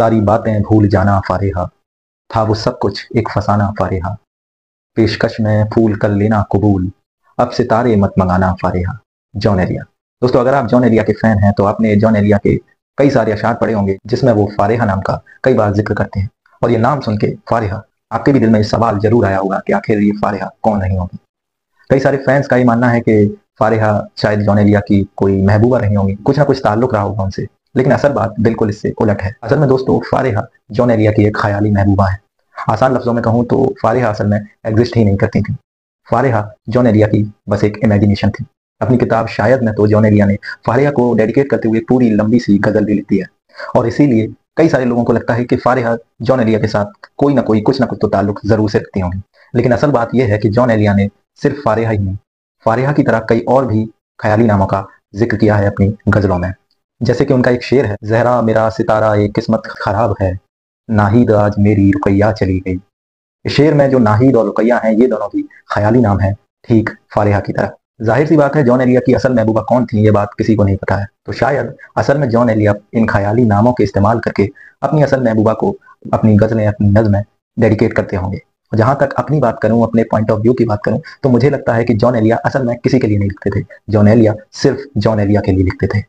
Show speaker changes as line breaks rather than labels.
सारी बातें भूल जाना फारेहा। था वो सब कुछ एक फसाना फारेहा। पेशकश में फूल कर लेना कबूल। अब सितारे मत मंगाना फारेहा। जॉन एलिया दोस्तों, अगर आप जॉन एलिया के फ़ैन हैं तो आपने जॉन एलिया के कई सारे अशार पढ़े होंगे, जिसमें वो फारेहा नाम का कई बार ज़िक्र करते हैं। और ये नाम सुन के फारेहा, आपके भी दिल में सवाल ज़रूर आया होगा कि आखिर ये फारेहा कौन नहीं होगी। कई सारे फैंस का ये मानना है कि फारेहा शायद जॉन एलिया की कोई महबूबा रही होंगी। कुछ ना कुछ ताल्लुक रहा होगा उनसे। लेकिन असल बात बिल्कुल इससे उलट है। असल में दोस्तों, फारेहा जॉन एलिया की एक ख्याली महबूबा है। आसान लफ्जों में कहूँ तो फारेहा असल में एग्जिस्ट ही नहीं करती थी। फारेहा जॉन एलिया की बस एक इमेजिनेशन थी। अपनी किताब शायद में तो जॉन एलिया ने फारेहा को डेडिकेट करते हुए पूरी लंबी सी गज़ल भी लिखी है। और इसीलिए कई सारे लोगों को लगता है कि फारेहा जॉन एलिया के साथ कोई ना कोई, कुछ ना कुछ तो ताल्लुक ज़रूर से रखती होंगी। लेकिन असल बात यह है कि जॉन एलिया ने सिर्फ़ फारेहा ही नहीं, फारेहा की तरह कई और भी ख्याली नामों का ज़िक्र किया है अपनी गजलों में। जैसे कि उनका एक शेर है, जहरा मेरा सितारा, ये किस्मत खराब है। नाहिद आज मेरी रुकैया चली गई। शेर में जो नाहिद और रुकैया हैं, ये दोनों भी ख्याली नाम है, ठीक फारेहा की तरह। ज़ाहिर सी बात है, जॉन एलिया की असल महबूबा कौन थी, ये बात किसी को नहीं पता है। तो शायद असल में जॉन एलिया इन ख्याली नामों के इस्तेमाल करके अपनी असल महबूबा को अपनी गजलें, अपनी नज़में डेडिकेट करते होंगे। जहाँ तक अपनी बात करूँ, अपने पॉइंट ऑफ़ व्यू की बात करूँ तो मुझे लगता है कि जॉन एलिया असल में किसी के लिए नहीं लिखते थे। जॉन एलिया सिर्फ़ जॉन एलिया के लिए लिखते थे।